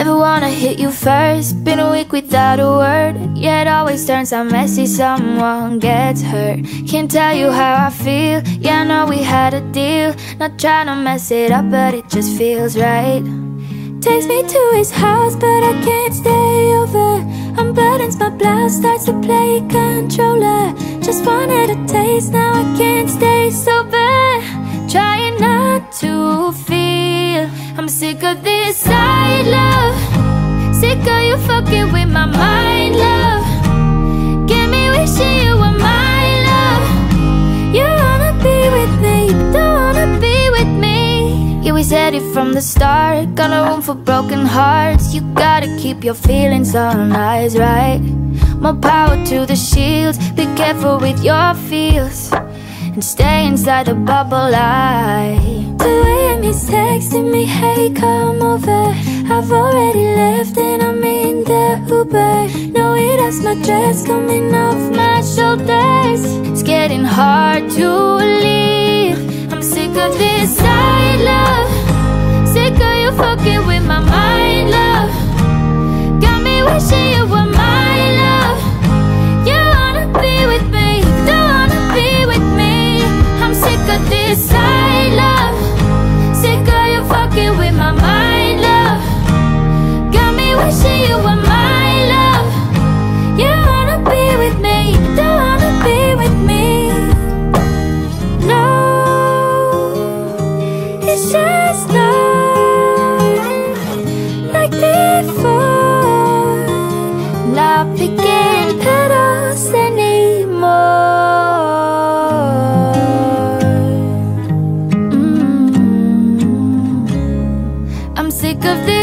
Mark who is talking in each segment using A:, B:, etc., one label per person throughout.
A: Never wanna hit you first. Been a week without a word. Yet always turns out messy. Someone gets hurt. Can't tell you how I feel. Yeah, I know we had a deal. Not trying to mess it up But it just feels right. Takes me to his house But I can't stay over. Unbuttons my blouse Starts to play Controlla. Just wanted a taste. Now I can't stay sober I'm sick of this side love. Sick of you fucking with my mind, love. Get me wishing you were my love. You wanna be with me, don't wanna be with me. Yeah, we said it from the start. Got no room for broken hearts. You gotta keep your feelings on eyes, right? More power to the shields. Be careful with your feels and stay inside the bubble light. 2 a.m. he's texting me, hey, come over. I've already left and I'm in the Uber. No, it has my dress coming off my shoulders. It's getting hard to leave. I'm sick of this side love. Sick of you fucking with my mind, love. Got me wishing you were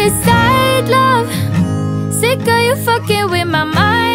A: side, love. Sick of you fucking with my mind.